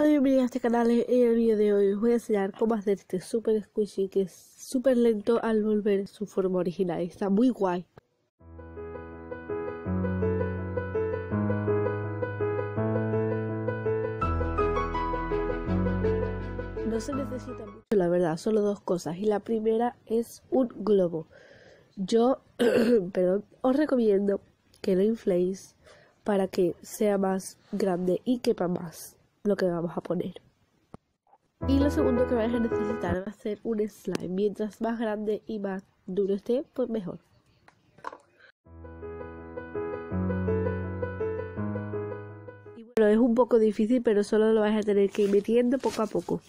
Hola, bienvenidos a este canal. En el vídeo de hoy os voy a enseñar cómo hacer este super squishy que es súper lento al volver su forma original. Está muy guay. No se necesita mucho, la verdad, solo dos cosas. Y la primera es un globo. Yo, perdón, os recomiendo que lo infléis para que sea más grande y quepa más lo que vamos a poner. Y lo segundo que vais a necesitar va a ser un slime. Mientras más grande y más duro esté, pues mejor. Y bueno, es un poco difícil, pero solo lo vais a tener que ir metiendo poco a poco.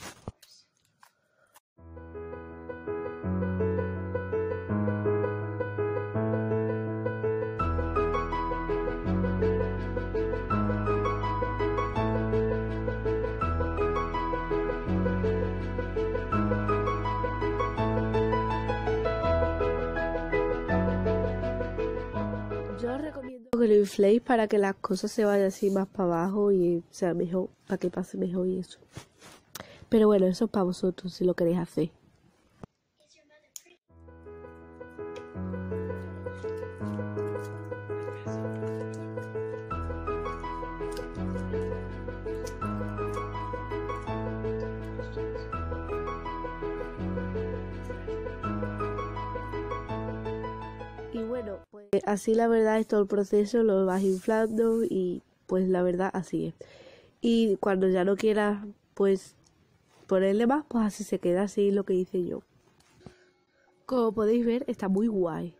Yo recomiendo que lo infléis para que las cosas se vayan así más para abajo y sea mejor, para que pase mejor y eso. Pero bueno, eso es para vosotros si lo queréis hacer. Y bueno, pues así la verdad es todo el proceso, lo vas inflando y pues la verdad así es. Y cuando ya no quieras pues ponerle más, pues así se queda así lo que hice yo. Como podéis ver, está muy guay.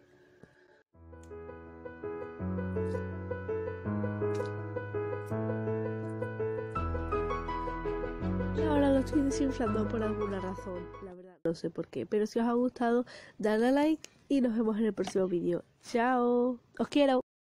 Ahora lo estoy desinflando por alguna razón, la verdad no sé por qué. Pero si os ha gustado, dale a like y nos vemos en el próximo vídeo. Chao, os quiero.